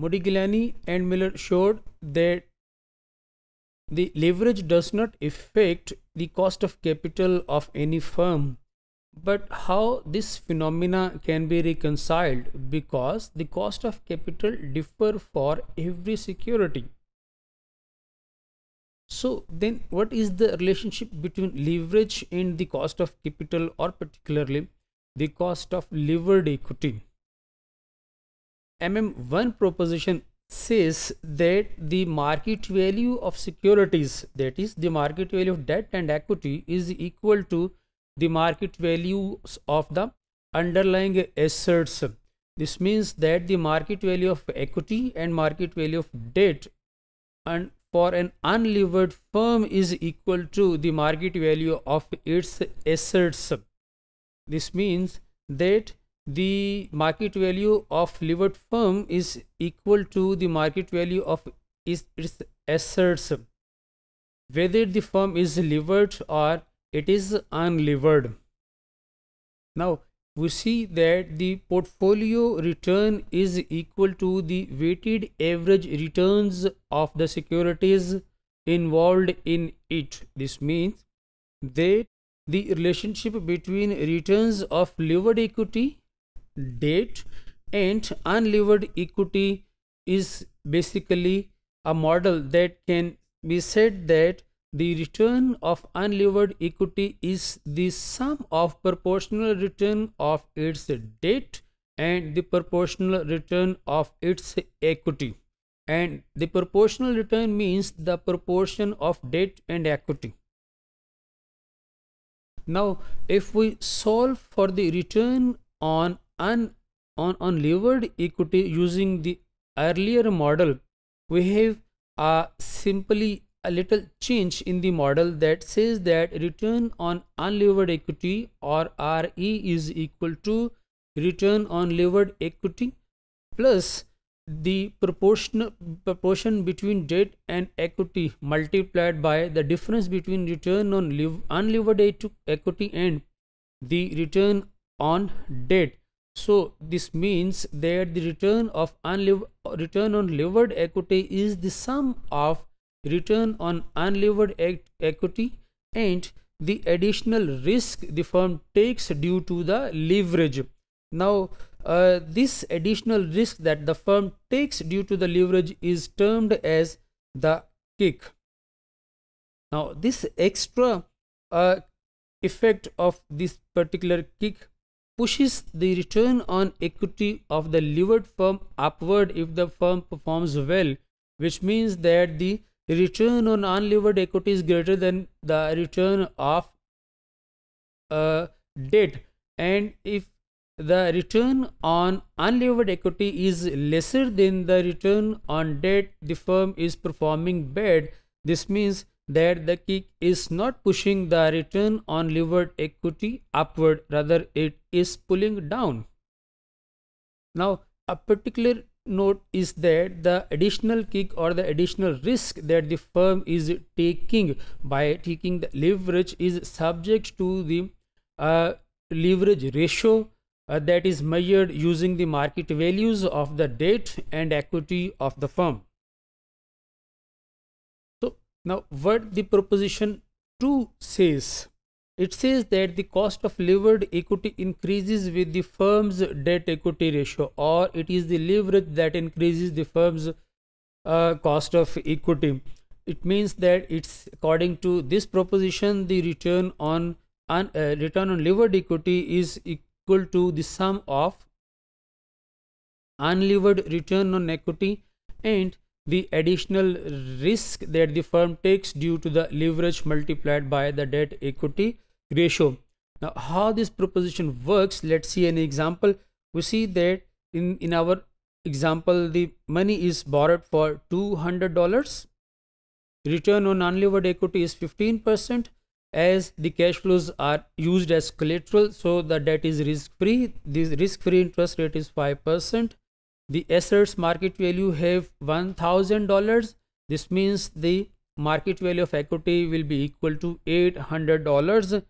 Modigliani and Miller showed that the leverage does not affect the cost of capital of any firm. But how this phenomena can be reconciled? Because the cost of capital differ for every security. So then what is the relationship between leverage and the cost of capital or particularly the cost of levered equity mm1 proposition says that the market value of securities that is the market value of debt and equity is equal to the market values of the underlying assets. This means that the market value of equity and market value of debt and for an unlevered firm is equal to the market value of its assets. This means that the market value of levered firm is equal to the market value of its, its assets. Whether the firm is levered or it is unlevered now we see that the portfolio return is equal to the weighted average returns of the securities involved in it. This means that the relationship between returns of levered equity debt and unlevered equity is basically a model that can be said that the return of unlevered equity is the sum of proportional return of its debt and the proportional return of its equity. And the proportional return means the proportion of debt and equity. Now if we solve for the return on un, on unlevered equity using the earlier model we have a simply a little change in the model that says that return on unlevered equity or RE is equal to return on levered equity plus the proportion proportion between debt and equity multiplied by the difference between return on unlevered equity and the return on debt so this means that the return of return on levered equity is the sum of return on unlevered equity and the additional risk the firm takes due to the leverage. Now uh, this additional risk that the firm takes due to the leverage is termed as the kick. Now this extra uh, effect of this particular kick pushes the return on equity of the levered firm upward if the firm performs well which means that the return on unlevered equity is greater than the return of uh, debt. And if the return on unlevered equity is lesser than the return on debt the firm is performing bad. This means that the kick is not pushing the return on levered equity upward rather it is pulling down now a particular note is that the additional kick or the additional risk that the firm is taking by taking the leverage is subject to the uh, leverage ratio uh, that is measured using the market values of the debt and equity of the firm. Now what the proposition 2 says it says that the cost of levered equity increases with the firm's debt equity ratio or it is the leverage that increases the firm's uh, cost of equity. It means that it's according to this proposition the return on uh, return on levered equity is equal to the sum of unlevered return on equity and the additional risk that the firm takes due to the leverage multiplied by the debt equity ratio. Now, how this proposition works, let's see an example. We see that in, in our example, the money is borrowed for $200. Return on unlevered equity is 15% as the cash flows are used as collateral. So, the debt is risk-free. This risk-free interest rate is 5%. The assets market value have $1,000. This means the market value of equity will be equal to $800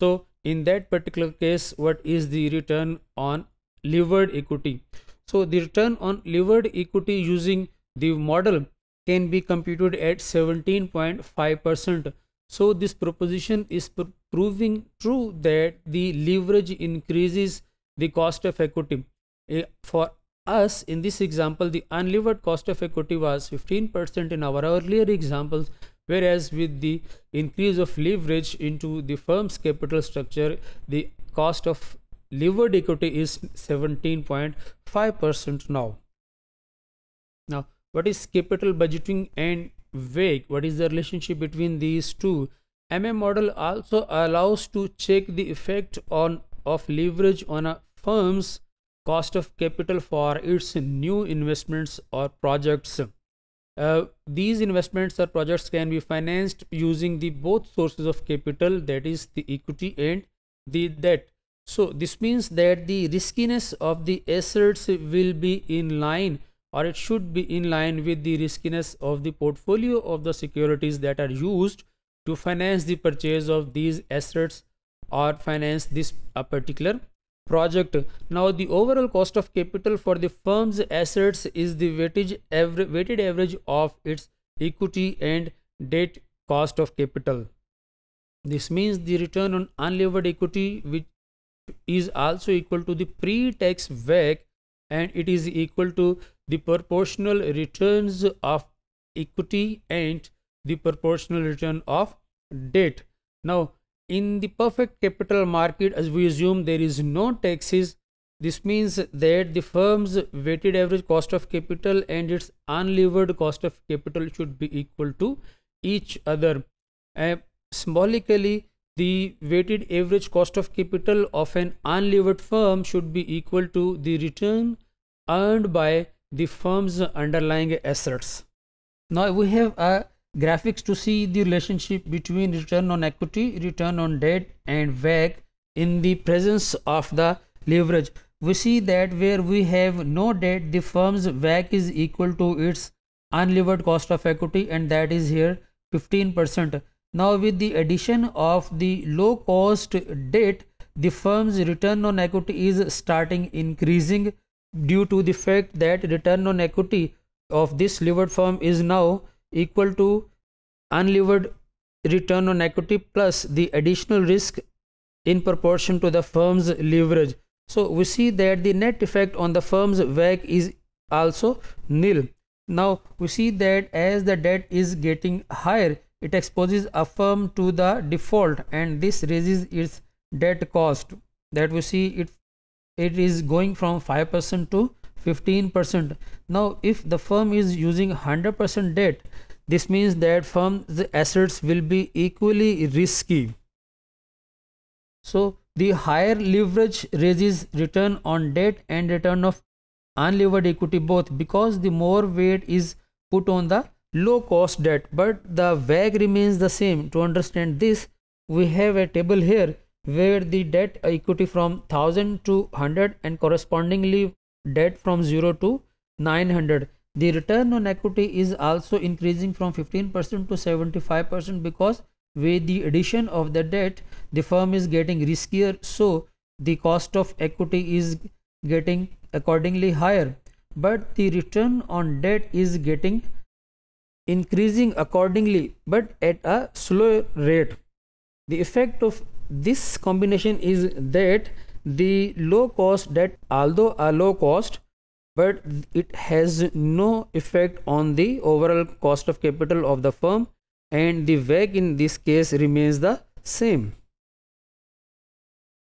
so in that particular case what is the return on levered equity so the return on levered equity using the model can be computed at 17.5%. So this proposition is pr proving true that the leverage increases the cost of equity. Uh, for us in this example, the unlevered cost of equity was 15% in our earlier examples, whereas with the increase of leverage into the firm's capital structure, the cost of levered equity is 17.5% now. Now, what is capital budgeting and WACC? What is the relationship between these two? MM model also allows to check the effect on of leverage on a firm's cost of capital for its new investments or projects. Uh, these investments or projects can be financed using the both sources of capital that is the equity and the debt so this means that the riskiness of the assets will be in line or it should be in line with the riskiness of the portfolio of the securities that are used to finance the purchase of these assets or finance this a particular project. Now the overall cost of capital for the firm's assets is the weighted average, weighted average of its equity and debt cost of capital. This means the return on unlevered equity which is also equal to the pre-tax WACC and it is equal to the proportional returns of equity and the proportional return of debt. Now, in the perfect capital market, as we assume there is no taxes, this means that the firm's weighted average cost of capital and its unlevered cost of capital should be equal to each other. Uh, symbolically, the weighted average cost of capital of an unlevered firm should be equal to the return earned by the firm's underlying assets. Now we have a graphics to see the relationship between return on equity, return on debt and WACC in the presence of the leverage. We see that where we have no debt, the firm's WACC is equal to its unlevered cost of equity and that is here 15%. Now with the addition of the low cost debt, the firm's return on equity is starting increasing due to the fact that return on equity of this levered firm is now equal to unlevered return on equity plus the additional risk in proportion to the firm's leverage. So we see that the net effect on the firm's WACC is also nil. Now we see that as the debt is getting higher, it exposes a firm to the default and this raises its debt cost that we see it it is going from 5% to 15% now if the firm is using 100% debt this means that firm's assets will be equally risky. So the higher leverage raises return on debt and return of unlevered equity both because the more weight is put on the low cost debt. But the WACC remains the same. To understand this we have a table here where the debt equity from 1000 to 100 and correspondingly debt from 0 to 900 the return on equity is also increasing from 15% to 75% because with the addition of the debt the firm is getting riskier so the cost of equity is getting accordingly higher but the return on debt is getting increasing accordingly but at a slow rate. The effect of this combination is that the low cost debt although a low cost but it has no effect on the overall cost of capital of the firm and the WACC in this case remains the same.